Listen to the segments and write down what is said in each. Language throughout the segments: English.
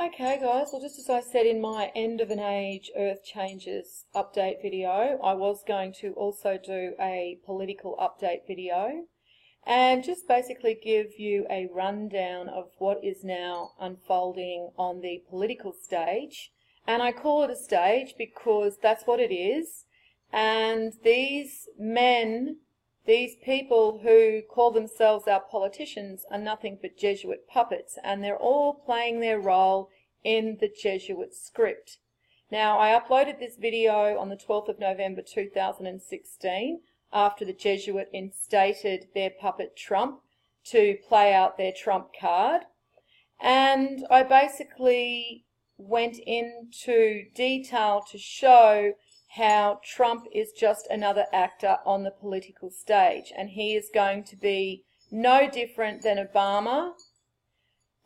Okay guys, well just as I said in my end of an age earth changes update video, I was going to also do a political update video and just basically give you a rundown of what is now unfolding on the political stage. And I call it a stage because that's what it is. And these men these people who call themselves our politicians are nothing but Jesuit puppets, and they're all playing their role in the Jesuit script. Now, I uploaded this video on the 12th of November 2016 after the Jesuit instated their puppet Trump to play out their Trump card. And I basically went into detail to show how Trump is just another actor on the political stage and he is going to be no different than Obama.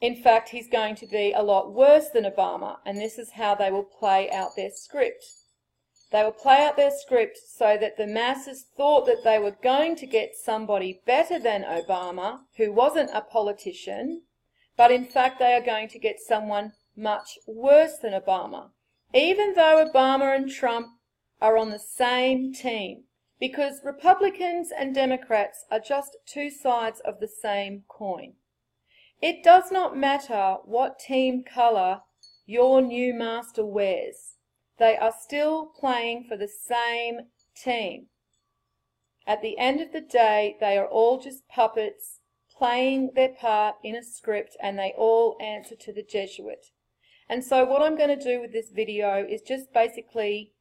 In fact, he's going to be a lot worse than Obama and this is how they will play out their script. They will play out their script so that the masses thought that they were going to get somebody better than Obama, who wasn't a politician, but in fact they are going to get someone much worse than Obama. Even though Obama and Trump are on the same team because Republicans and Democrats are just two sides of the same coin. It does not matter what team colour your new master wears. They are still playing for the same team. At the end of the day, they are all just puppets playing their part in a script and they all answer to the Jesuit. And so what I'm going to do with this video is just basically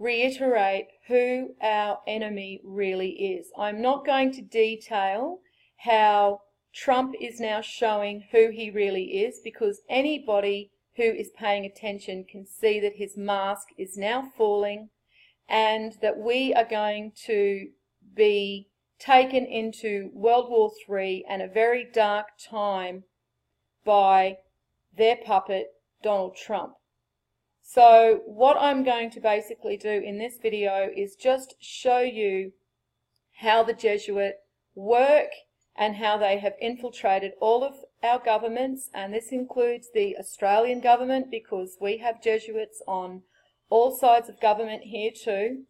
reiterate who our enemy really is. I'm not going to detail how Trump is now showing who he really is because anybody who is paying attention can see that his mask is now falling and that we are going to be taken into World War III and a very dark time by their puppet, Donald Trump. So what I'm going to basically do in this video is just show you how the Jesuit work and how they have infiltrated all of our governments and this includes the Australian government because we have Jesuits on all sides of government here too.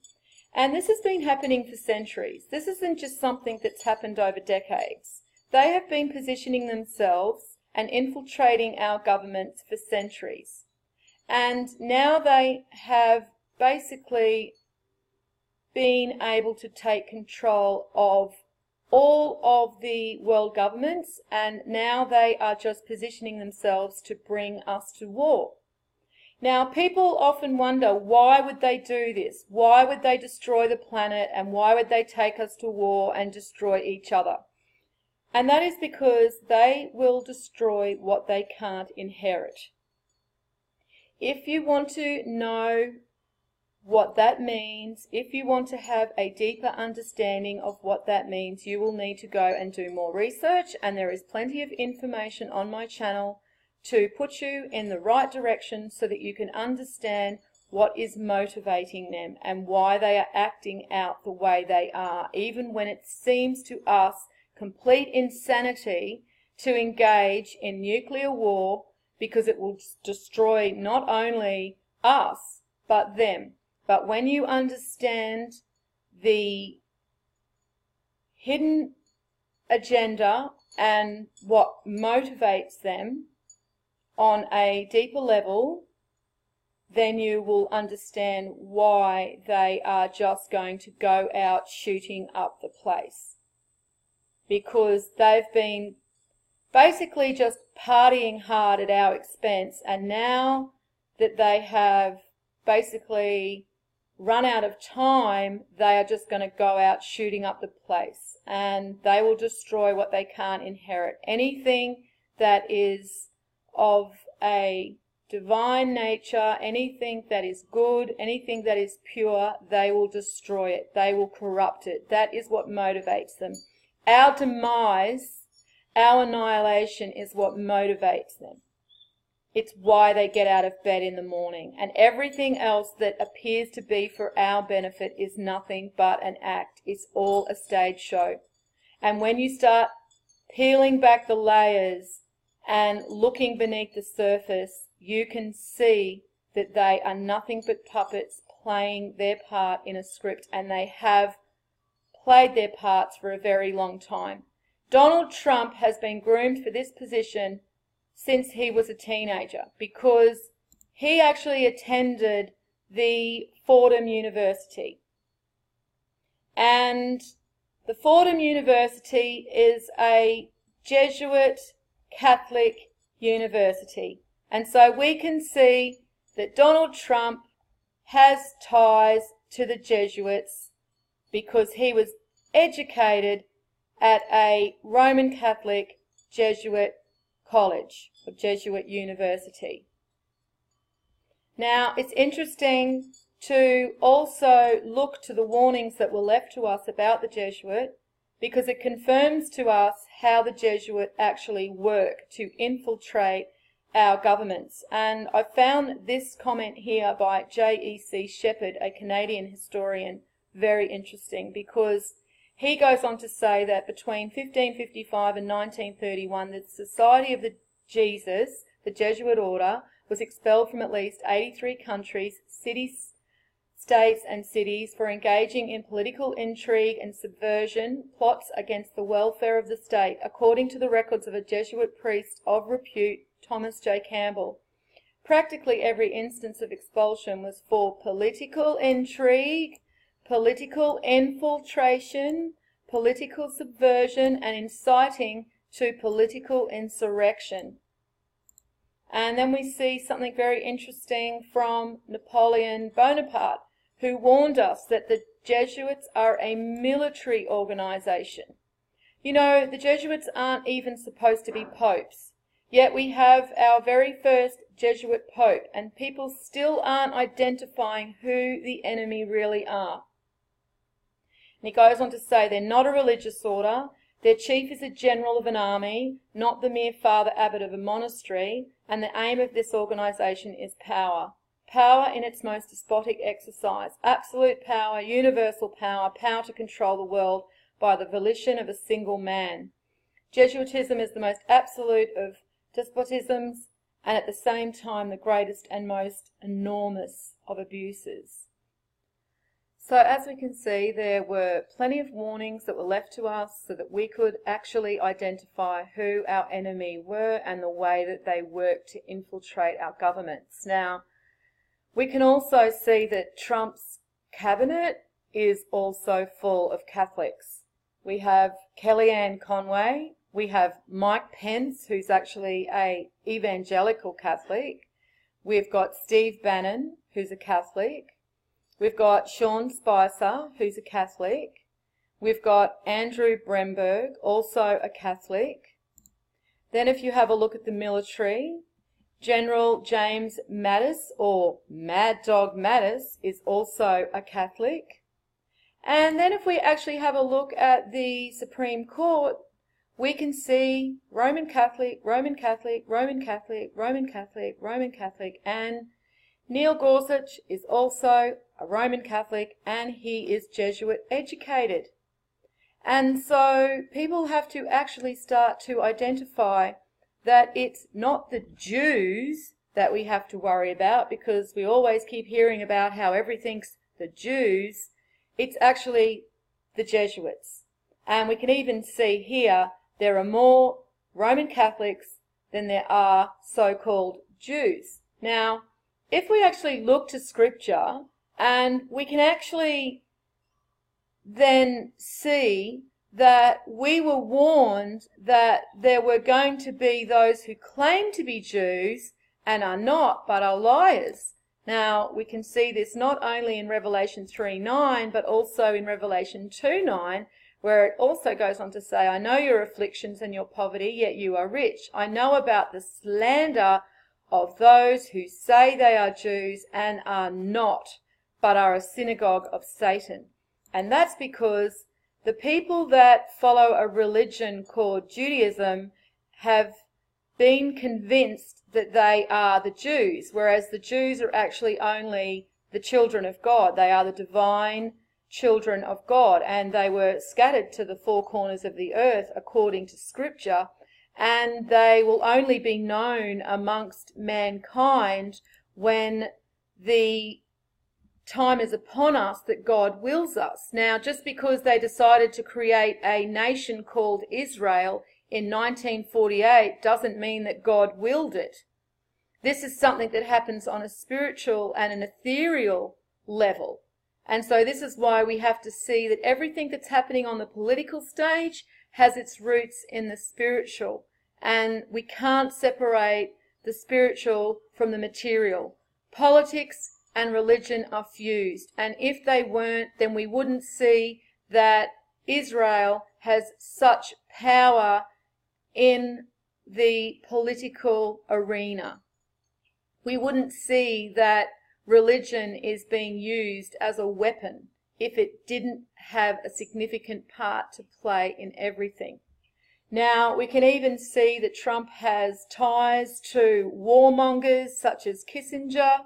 And this has been happening for centuries. This isn't just something that's happened over decades. They have been positioning themselves and infiltrating our governments for centuries. And now they have basically been able to take control of all of the world governments and now they are just positioning themselves to bring us to war. Now people often wonder why would they do this? Why would they destroy the planet and why would they take us to war and destroy each other? And that is because they will destroy what they can't inherit. If you want to know what that means, if you want to have a deeper understanding of what that means, you will need to go and do more research and there is plenty of information on my channel to put you in the right direction so that you can understand what is motivating them and why they are acting out the way they are, even when it seems to us complete insanity to engage in nuclear war because it will destroy not only us, but them. But when you understand the hidden agenda and what motivates them on a deeper level, then you will understand why they are just going to go out shooting up the place. Because they've been basically just partying hard at our expense. And now that they have basically run out of time, they are just going to go out shooting up the place and they will destroy what they can't inherit. Anything that is of a divine nature, anything that is good, anything that is pure, they will destroy it. They will corrupt it. That is what motivates them. Our demise our annihilation is what motivates them. It's why they get out of bed in the morning. And everything else that appears to be for our benefit is nothing but an act. It's all a stage show. And when you start peeling back the layers and looking beneath the surface, you can see that they are nothing but puppets playing their part in a script, and they have played their parts for a very long time. Donald Trump has been groomed for this position since he was a teenager because he actually attended the Fordham University. And the Fordham University is a Jesuit Catholic university. And so we can see that Donald Trump has ties to the Jesuits because he was educated at a Roman Catholic Jesuit college or Jesuit university. Now, it's interesting to also look to the warnings that were left to us about the Jesuit because it confirms to us how the Jesuit actually work to infiltrate our governments. And I found this comment here by J.E.C. Shepherd, a Canadian historian, very interesting because he goes on to say that between 1555 and 1931, the Society of the Jesus, the Jesuit order, was expelled from at least 83 countries, cities, states and cities for engaging in political intrigue and subversion, plots against the welfare of the state, according to the records of a Jesuit priest of repute, Thomas J. Campbell. Practically every instance of expulsion was for political intrigue, political infiltration, political subversion, and inciting to political insurrection. And then we see something very interesting from Napoleon Bonaparte, who warned us that the Jesuits are a military organization. You know, the Jesuits aren't even supposed to be popes, yet we have our very first Jesuit pope, and people still aren't identifying who the enemy really are. And he goes on to say they're not a religious order, their chief is a general of an army, not the mere father abbot of a monastery, and the aim of this organisation is power. Power in its most despotic exercise, absolute power, universal power, power to control the world by the volition of a single man. Jesuitism is the most absolute of despotisms and at the same time the greatest and most enormous of abuses. So as we can see, there were plenty of warnings that were left to us so that we could actually identify who our enemy were and the way that they worked to infiltrate our governments. Now, we can also see that Trump's cabinet is also full of Catholics. We have Kellyanne Conway, we have Mike Pence, who's actually a evangelical Catholic. We've got Steve Bannon, who's a Catholic. We've got Sean Spicer, who's a Catholic. We've got Andrew Bremberg, also a Catholic. Then if you have a look at the military, General James Mattis, or Mad Dog Mattis, is also a Catholic. And then if we actually have a look at the Supreme Court, we can see Roman Catholic, Roman Catholic, Roman Catholic, Roman Catholic, Roman Catholic, and Neil Gorsuch is also a Roman Catholic and he is Jesuit educated. And so people have to actually start to identify that it's not the Jews that we have to worry about because we always keep hearing about how everything's the Jews. It's actually the Jesuits. And we can even see here there are more Roman Catholics than there are so-called Jews. Now, if we actually look to scripture and we can actually then see that we were warned that there were going to be those who claim to be Jews and are not, but are liars. Now, we can see this not only in Revelation 3 9, but also in Revelation 2 9, where it also goes on to say, I know your afflictions and your poverty, yet you are rich. I know about the slander of those who say they are Jews and are not, but are a synagogue of Satan. And that's because the people that follow a religion called Judaism have been convinced that they are the Jews, whereas the Jews are actually only the children of God. They are the divine children of God, and they were scattered to the four corners of the earth according to Scripture and they will only be known amongst mankind when the time is upon us that God wills us. Now, just because they decided to create a nation called Israel in 1948 doesn't mean that God willed it. This is something that happens on a spiritual and an ethereal level. And so this is why we have to see that everything that's happening on the political stage has its roots in the spiritual. And we can't separate the spiritual from the material. Politics and religion are fused. And if they weren't, then we wouldn't see that Israel has such power in the political arena. We wouldn't see that religion is being used as a weapon if it didn't have a significant part to play in everything. Now, we can even see that Trump has ties to warmongers such as Kissinger.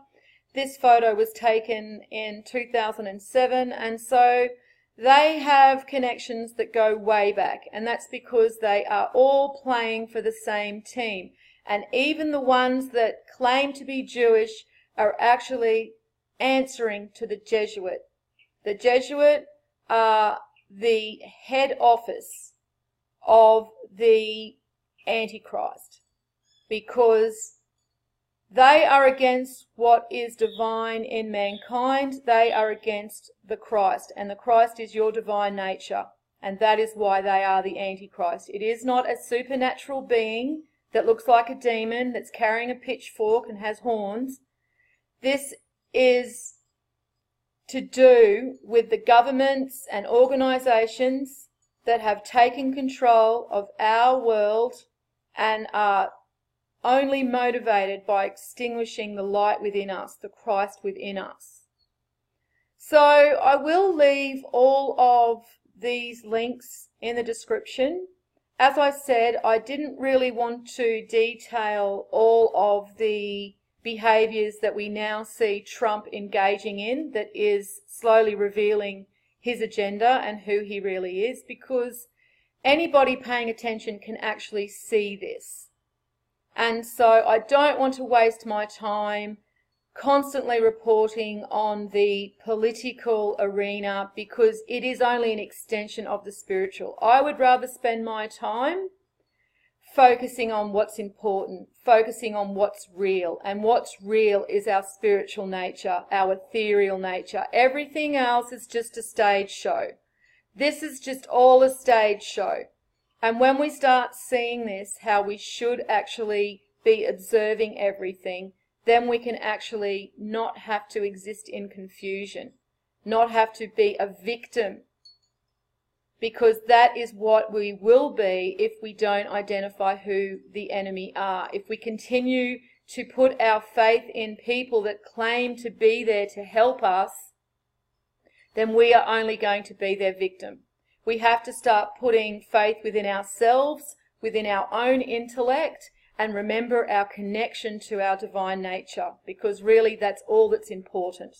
This photo was taken in 2007, and so they have connections that go way back, and that's because they are all playing for the same team. And even the ones that claim to be Jewish are actually answering to the Jesuit. The Jesuit are the head office of the Antichrist because they are against what is divine in mankind. They are against the Christ, and the Christ is your divine nature, and that is why they are the Antichrist. It is not a supernatural being that looks like a demon that's carrying a pitchfork and has horns. This is to do with the governments and organisations that have taken control of our world and are only motivated by extinguishing the light within us, the Christ within us. So I will leave all of these links in the description. As I said, I didn't really want to detail all of the behaviours that we now see Trump engaging in that is slowly revealing his agenda and who he really is because anybody paying attention can actually see this. And so I don't want to waste my time constantly reporting on the political arena because it is only an extension of the spiritual. I would rather spend my time focusing on what's important, focusing on what's real. And what's real is our spiritual nature, our ethereal nature. Everything else is just a stage show. This is just all a stage show. And when we start seeing this, how we should actually be observing everything, then we can actually not have to exist in confusion, not have to be a victim because that is what we will be if we don't identify who the enemy are. If we continue to put our faith in people that claim to be there to help us, then we are only going to be their victim. We have to start putting faith within ourselves, within our own intellect, and remember our connection to our divine nature, because really that's all that's important.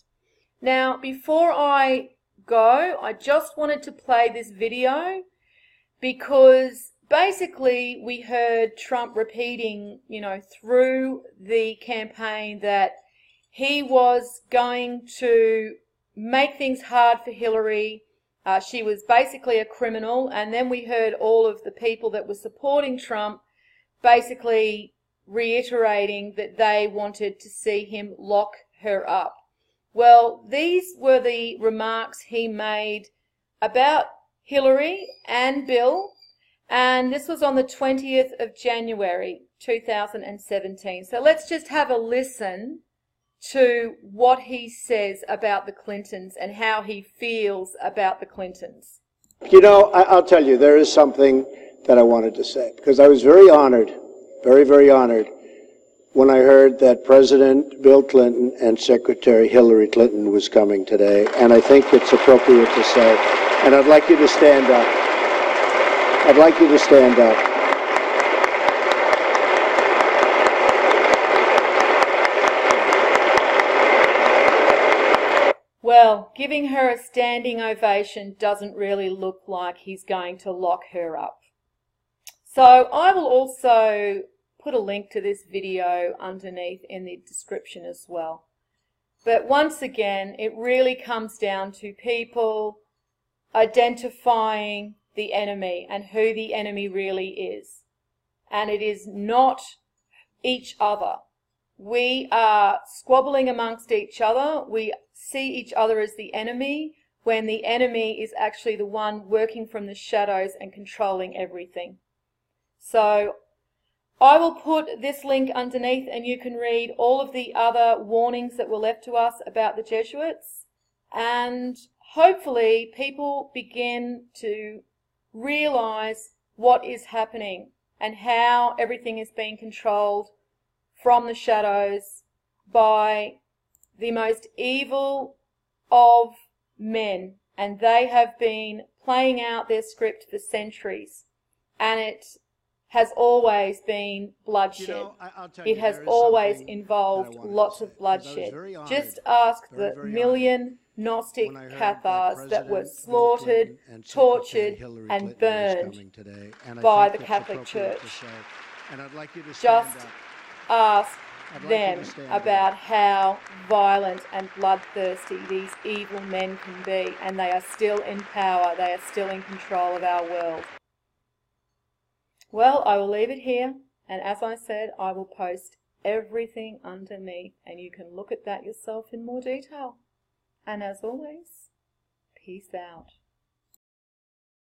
Now, before I go, I just wanted to play this video because basically we heard Trump repeating, you know, through the campaign that he was going to make things hard for Hillary. Uh, she was basically a criminal. And then we heard all of the people that were supporting Trump basically reiterating that they wanted to see him lock her up. Well, these were the remarks he made about Hillary and Bill, and this was on the 20th of January 2017. So let's just have a listen to what he says about the Clintons and how he feels about the Clintons. You know, I, will tell you, there is something that I wanted to say because I was very honored, very, very honored when I heard that President Bill Clinton and Secretary Hillary Clinton was coming today, and I think it's appropriate to say, and I'd like you to stand up. I'd like you to stand up. Well, giving her a standing ovation doesn't really look like he's going to lock her up. So I will also put a link to this video underneath in the description as well. But once again, it really comes down to people identifying the enemy and who the enemy really is. And it is not each other. We are squabbling amongst each other. We see each other as the enemy when the enemy is actually the one working from the shadows and controlling everything. So I will put this link underneath and you can read all of the other warnings that were left to us about the Jesuits and hopefully people begin to realize what is happening and how everything is being controlled from the shadows by the most evil of men. And they have been playing out their script for centuries. And it has always been bloodshed. You know, it has always involved lots of bloodshed. Just ask the million Gnostic Cathars that were slaughtered, tortured, and burned and by the Catholic Church. Like Just ask them about how violent and bloodthirsty these evil men can be, and they are still in power, they are still in control of our world. Well, I will leave it here, and as I said, I will post everything underneath, and you can look at that yourself in more detail. And as always, peace out.